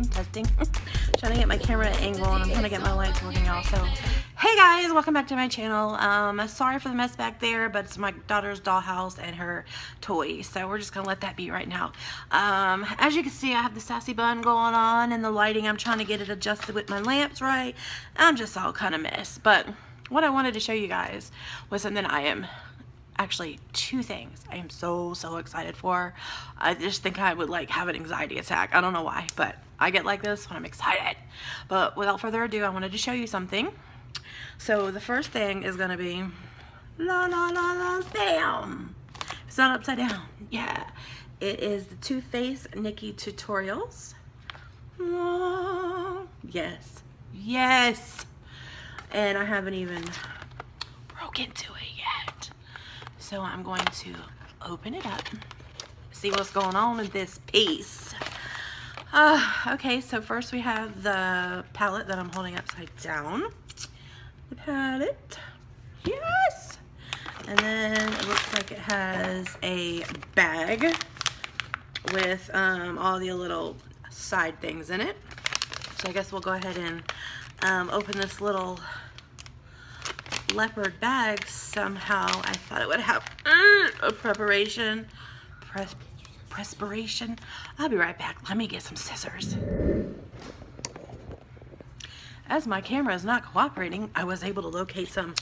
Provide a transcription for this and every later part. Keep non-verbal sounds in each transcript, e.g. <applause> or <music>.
testing, testing. <laughs> trying to get my camera angle and I'm trying to get my lights working also. Hey guys, welcome back to my channel. Um, sorry for the mess back there, but it's my daughter's dollhouse and her toys. So we're just gonna let that be right now. Um, as you can see, I have the sassy bun going on and the lighting, I'm trying to get it adjusted with my lamps right. I'm just all kind of mess. But what I wanted to show you guys was something I am actually two things I am so so excited for I just think I would like have an anxiety attack I don't know why but I get like this when I'm excited. But without further ado I wanted to show you something. So the first thing is gonna be la la la la bam it's not upside down. Yeah. It is the Too Faced Nikkie Tutorials. Oh, yes. Yes. And I haven't even broke into it yet. So I'm going to open it up, see what's going on in this piece. Uh, okay, so first we have the palette that I'm holding upside down. The palette, yes! And then it looks like it has a bag with um, all the little side things in it. So I guess we'll go ahead and um, open this little leopard bag somehow I thought it would have uh, a preparation pres perspiration. I'll be right back. Let me get some scissors. As my camera is not cooperating I was able to locate some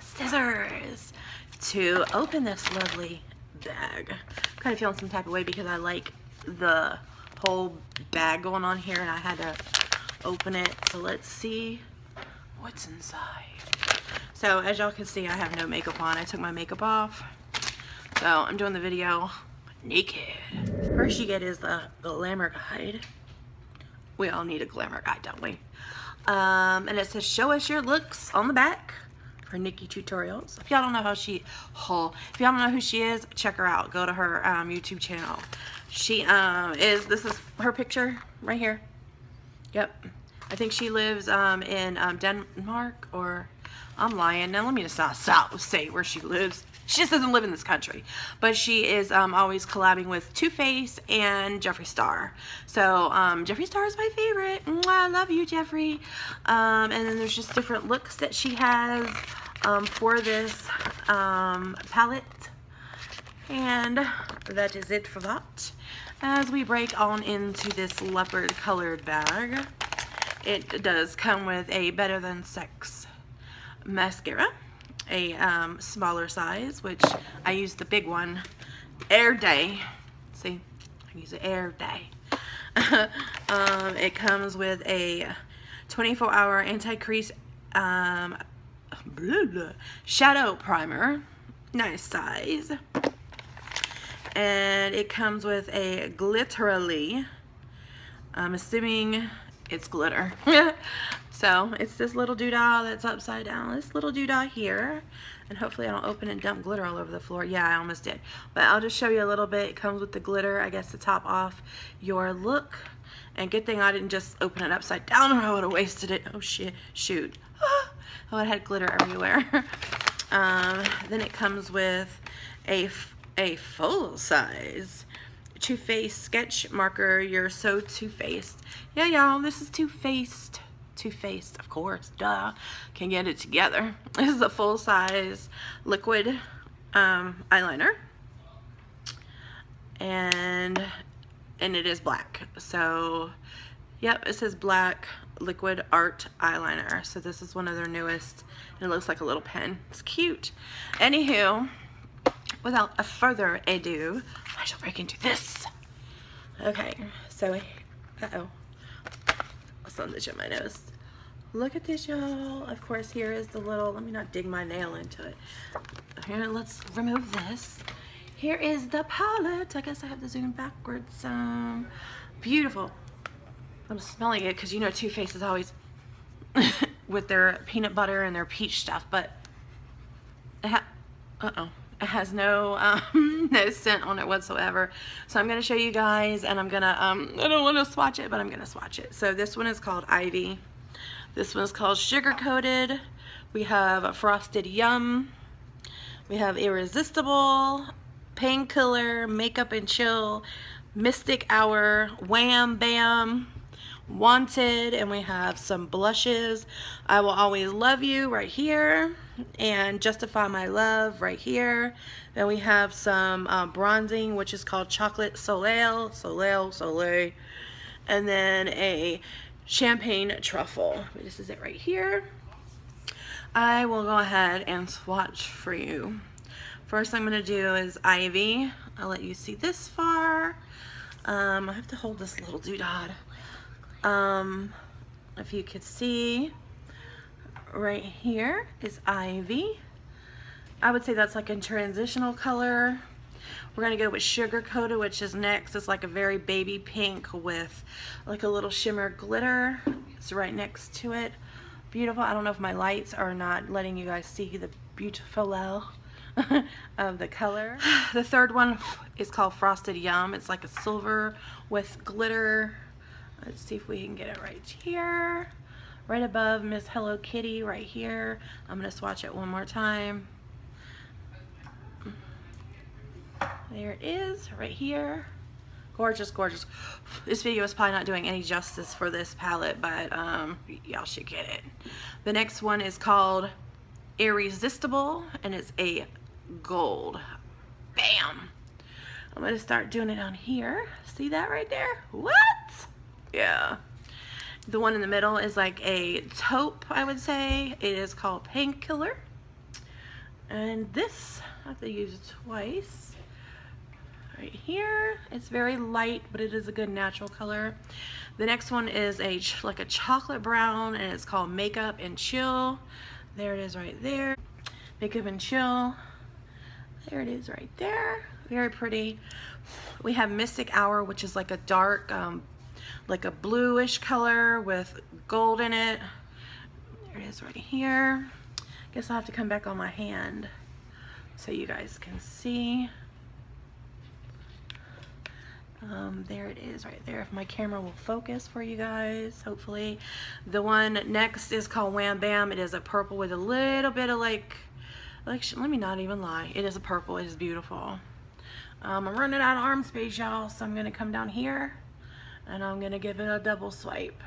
scissors to open this lovely bag. I'm kind of feeling some type of way because I like the whole bag going on here and I had to open it. So let's see what's inside. So as y'all can see, I have no makeup on. I took my makeup off. So I'm doing the video naked. First you get is the glamour guide. We all need a glamour guide, don't we? Um, and it says, show us your looks on the back for Nikkie Tutorials. If y'all don't know how she, oh, if y'all don't know who she is, check her out. Go to her um, YouTube channel. She um, is, this is her picture right here. Yep. I think she lives um, in um, Denmark or I'm lying. Now let me just not say where she lives. She just doesn't live in this country. But she is um, always collabing with Too Faced and Jeffree Star. So um, Jeffree Star is my favorite. I love you, Jeffree. Um, and then there's just different looks that she has um, for this um, palette. And that is it for that. As we break on into this leopard colored bag, it does come with a Better Than Sex mascara, a um, smaller size, which I use the big one, Air Day. See, I use it Air Day. <laughs> um, it comes with a 24 hour anti-crease um, shadow primer. Nice size. And it comes with a glitterly, I'm assuming it's glitter. <laughs> So it's this little doodah that's upside down. This little doodah here. And hopefully I don't open and dump glitter all over the floor. Yeah, I almost did. But I'll just show you a little bit. It comes with the glitter, I guess, to top off your look. And good thing I didn't just open it upside down or I would have wasted it. Oh, shit. Shoot. <gasps> Oh, it had glitter everywhere. <laughs> um, then it comes with a, a full size Too Faced sketch marker. You're so Too Faced. Yeah, y'all, this is Too Faced. Too Faced, of course, duh, can get it together. <laughs> This is a full-size liquid um, eyeliner. And, and it is black. So, yep, it says black liquid art eyeliner. So this is one of their newest. And it looks like a little pen. It's cute. Anywho, without a further ado, I shall break into this. Okay, so, uh-oh tip of my nose. Look at this, y'all. Of course, here is the little, let me not dig my nail into it. Here, let's remove this. Here is the palette. I guess I have to zoom backwards. Um, beautiful. I'm smelling it because you know Too Faced is always <laughs> with their peanut butter and their peach stuff, but uh-oh. It has no um, <laughs> no scent on it whatsoever. So I'm going to show you guys and I'm going to, um, I don't want to swatch it, but I'm going to swatch it. So this one is called Ivy. This one's called Sugar Coated. We have Frosted Yum. We have Irresistible, Painkiller, Makeup and Chill, Mystic Hour, Wham Bam, Wanted, and we have some blushes. I Will Always Love You right here, and Justify My Love right here. Then we have some uh, bronzing, which is called Chocolate Soleil, Soleil, Soleil. And then a Champagne Truffle. This is it right here. I will go ahead and swatch for you. First I'm going to do is Ivy. I'll let you see this far. Um, I have to hold this little doodad. Um, if you could see, right here is Ivy. I would say that's like a transitional color. We're gonna go with Sugar Coated, which is next. It's like a very baby pink with like a little shimmer glitter. It's right next to it. Beautiful. I don't know if my lights are not letting you guys see the beautiful L <laughs> of the color. <sighs> The third one is called Frosted Yum. It's like a silver with glitter. Let's see if we can get it right here. Right above Miss Hello Kitty right here. I'm going to swatch it one more time. There it is right here. Gorgeous, gorgeous. This video is probably not doing any justice for this palette, but um, y'all should get it. The next one is called Irresistible, and it's a gold. Bam! I'm going to start doing it on here. See that right there? What? Yeah. The one in the middle is like a taupe, I would say. It is called Painkiller. And this, I have to use it twice. Right here, it's very light, but it is a good natural color. The next one is a like a chocolate brown, and it's called Makeup and Chill. There it is right there. Makeup and Chill. There it is right there. Very pretty. We have Mystic Hour, which is like a dark um, like a bluish color with gold in it. There it is right here. I guess I'll have to come back on my hand so you guys can see. Um, there it is right there. If my camera will focus for you guys, hopefully. The one next is called Wham Bam. It is a purple with a little bit of like, like let me not even lie. It is a purple. It is beautiful. Um, I'm running out of arm space, y'all, so I'm going to come down here and I'm gonna give it a double swipe.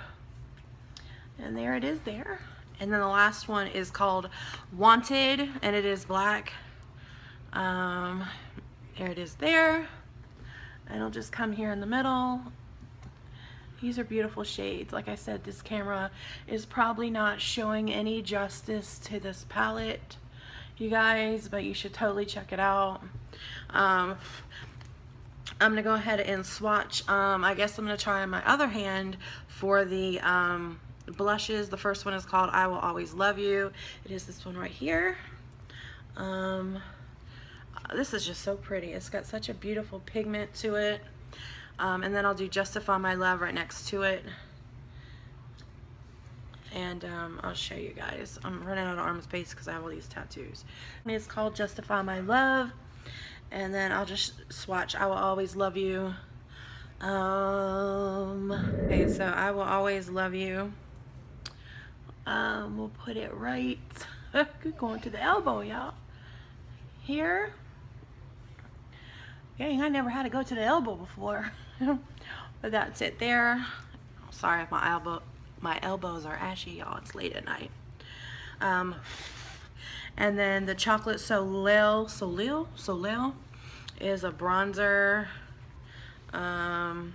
And there it is there. And then the last one is called Wanted and it is black. Um, there it is there. And it'll just come here in the middle. These are beautiful shades. Like I said this camera is probably not showing any justice to this palette you guys but you should totally check it out. Um, I'm to go ahead and swatch. Um, I guess I'm to try my other hand for the um, blushes. The first one is called I Will Always Love You. It is this one right here. Um, this is just so pretty. It's got such a beautiful pigment to it. Um, and then I'll do Justify My Love right next to it. And um, I'll show you guys. I'm running out of arm space because I have all these tattoos. And it's called Justify My Love and then I'll just swatch I will always love you. Um okay so I will always love you. Um we'll put it right <laughs> going to the elbow y'all. Here. Dang I never had to go to the elbow before. <laughs> But that's it there. Sorry if my elbow my elbows are ashy y'all. It's late at night. Um and then the chocolate Soleil, Soleil, Soleil is a bronzer. Um,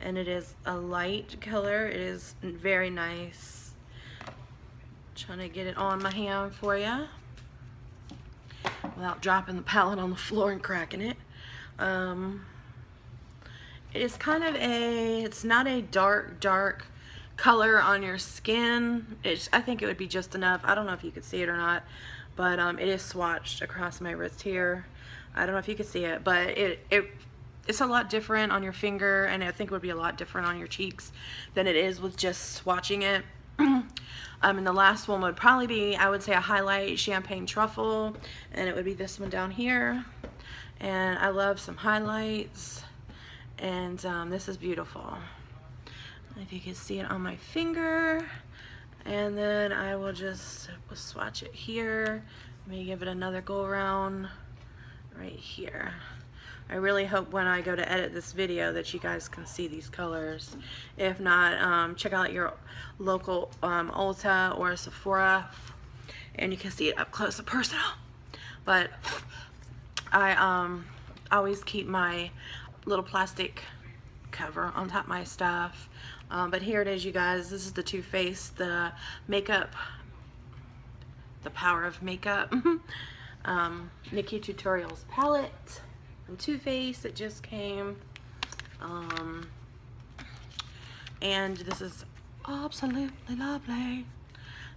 and it is a light color. It is very nice. trying to get it on my hand for you without dropping the palette on the floor and cracking it. Um, it's kind of a, it's not a dark, dark color on your skin. It's, I think it would be just enough. I don't know if you could see it or not, but um, it is swatched across my wrist here. I don't know if you could see it, but it, it it's a lot different on your finger, and I think it would be a lot different on your cheeks than it is with just swatching it. <clears throat> um, and the last one would probably be, I would say, a highlight champagne truffle, and it would be this one down here. And I love some highlights, and um, this is beautiful if you can see it on my finger and then I will just swatch it here me give it another go around right here I really hope when I go to edit this video that you guys can see these colors. If not, um, check out your local um, Ulta or Sephora and you can see it up close and personal. But I um, always keep my little plastic cover on top of my stuff. Um, but here it is, you guys. This is the Too Faced, the makeup, the power of makeup. <laughs> um, Nikkie Tutorials palette from Too Faced that just came. Um, and this is absolutely lovely.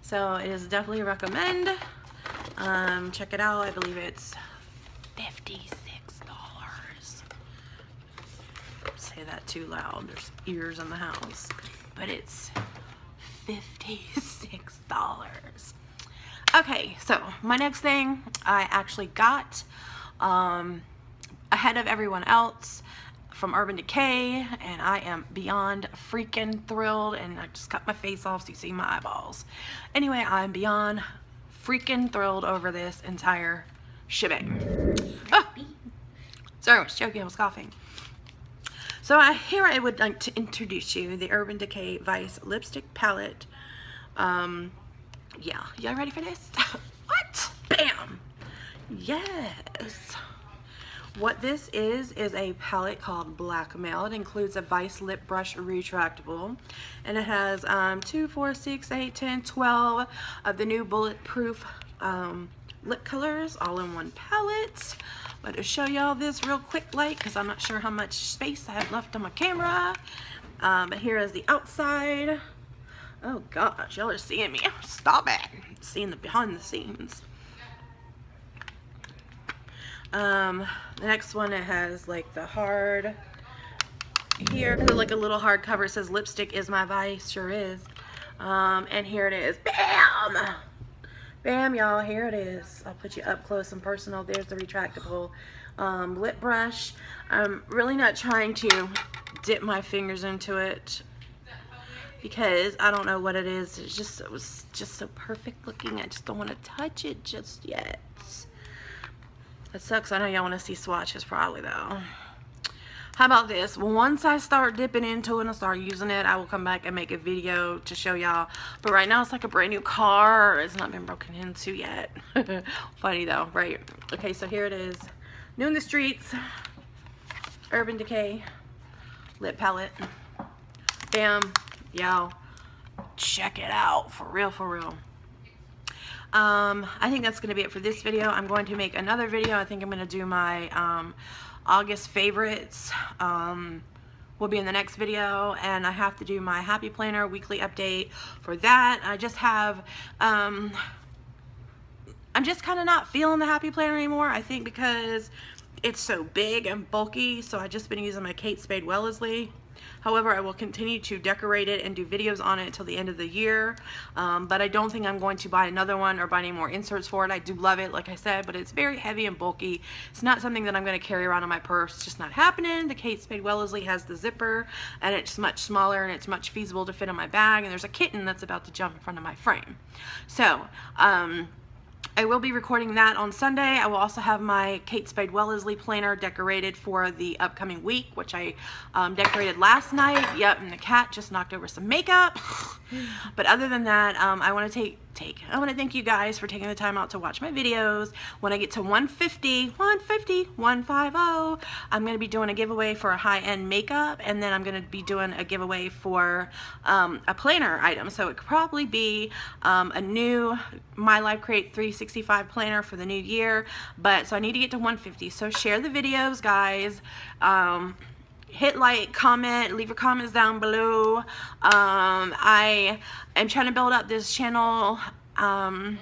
So it is definitely recommend. Um, check it out. I believe it's $56. Say that too loud. There's ears in the house. But it's $56. Okay, so my next thing I actually got um, ahead of everyone else from Urban Decay and I am beyond freaking thrilled and I just cut my face off so you see my eyeballs. Anyway, I'm beyond freaking thrilled over this entire shebang. Oh, sorry, I was joking, I was coughing. So I, here I would like to introduce you the Urban Decay Vice Lipstick Palette. Um, yeah, y'all ready for this? <laughs> what? Bam! Yes. What this is, is a palette called Blackmail. It includes a Vice Lip Brush Retractable. And it has um, 2, 4, 6, 8, 10, 12 of the new Bulletproof um, lip colors all in one palette. But to show y'all this real quick like, because I'm not sure how much space I have left on my camera. Um, but here is the outside. Oh gosh, y'all are seeing me. Stop it. Seeing the behind the scenes. Um, the next one, it has like the hard here, like a little hard cover. It says lipstick is my vice, sure is. Um, and here it is. Bam! Bam, y'all, here it is. I'll put you up close and personal. There's the retractable um, lip brush. I'm really not trying to dip my fingers into it because I don't know what it is. It's just, it was just so perfect looking. I just don't want to touch it just yet. That sucks. I know y'all want to see swatches probably though. How about this? Once I start dipping into it and start using it, I will come back and make a video to show y'all. But right now it's like a brand new car. It's not been broken into yet. <laughs> Funny though, right? Okay, so here it is. New in the streets. Urban Decay lip palette. Bam. Y'all check it out. For real, for real. Um, I think that's going to be it for this video. I'm going to make another video. I think I'm going to do my um, August favorites. Um, will be in the next video and I have to do my happy planner weekly update for that I just have um, I'm just kind of not feeling the happy planner anymore I think because it's so big and bulky so I just been using my Kate Spade Wellesley However, I will continue to decorate it and do videos on it until the end of the year. Um, but I don't think I'm going to buy another one or buy any more inserts for it. I do love it, like I said, but it's very heavy and bulky. It's not something that I'm going to carry around in my purse. It's just not happening. The Kate Spade Wellesley has the zipper and it's much smaller and it's much feasible to fit in my bag. And there's a kitten that's about to jump in front of my frame. So, um, I will be recording that on Sunday. I will also have my Kate Spade Wellesley planner decorated for the upcoming week, which I um, decorated last night. Yep, and the cat just knocked over some makeup. <laughs> <laughs> but other than that, um, I want to take take. I want to thank you guys for taking the time out to watch my videos. When I get to 150, 150, 150, I'm going to be doing a giveaway for a high-end makeup, and then I'm going to be doing a giveaway for um, a planner item. So it could probably be um, a new My Life Create 365 planner for the new year, but so I need to get to 150. So share the videos, guys. Hit like, comment, leave your comments down below. Um, I am trying to build up this channel um,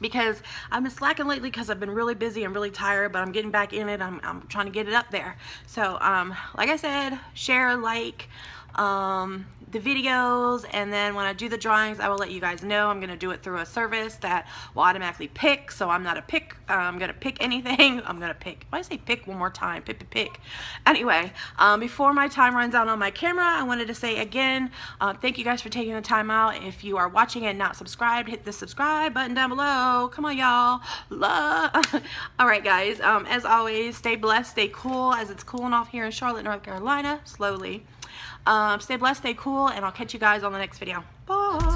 because I've been slacking lately because I've been really busy and really tired, but I'm getting back in it. I'm, I'm trying to get it up there. So, um, like I said, share, like, um, the videos and then when I do the drawings I will let you guys know. I'm gonna do it through a service that will automatically pick so I'm not a pick uh, I'm gonna pick <laughs> anything. I'm gonna pick why I say pick one more time? Pick pick pick. Anyway um, before my time runs out on my camera I wanted to say again uh, thank you guys for taking the time out. If you are watching and not subscribed hit the subscribe button down below. Come on y'all. Love. <laughs> Alright guys um, as always stay blessed stay cool as it's cooling off here in Charlotte North Carolina slowly um, stay blessed, stay cool, and I'll catch you guys on the next video. Bye.